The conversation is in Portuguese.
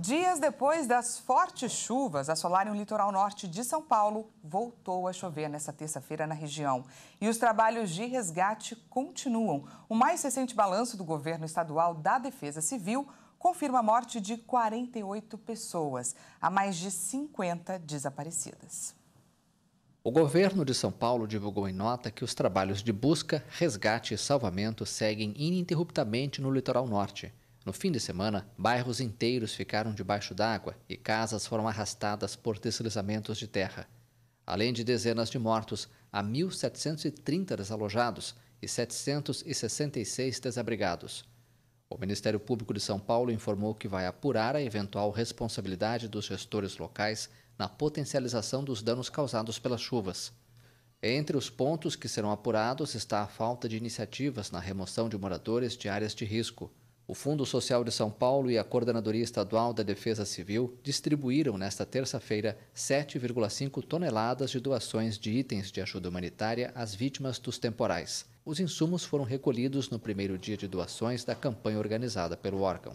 Dias depois das fortes chuvas assolarem o litoral norte de São Paulo, voltou a chover nesta terça-feira na região. E os trabalhos de resgate continuam. O mais recente balanço do governo estadual da Defesa Civil confirma a morte de 48 pessoas, há mais de 50 desaparecidas. O governo de São Paulo divulgou em nota que os trabalhos de busca, resgate e salvamento seguem ininterruptamente no litoral norte. No fim de semana, bairros inteiros ficaram debaixo d'água e casas foram arrastadas por deslizamentos de terra. Além de dezenas de mortos, há 1.730 desalojados e 766 desabrigados. O Ministério Público de São Paulo informou que vai apurar a eventual responsabilidade dos gestores locais na potencialização dos danos causados pelas chuvas. Entre os pontos que serão apurados está a falta de iniciativas na remoção de moradores de áreas de risco. O Fundo Social de São Paulo e a Coordenadoria Estadual da Defesa Civil distribuíram nesta terça-feira 7,5 toneladas de doações de itens de ajuda humanitária às vítimas dos temporais. Os insumos foram recolhidos no primeiro dia de doações da campanha organizada pelo órgão.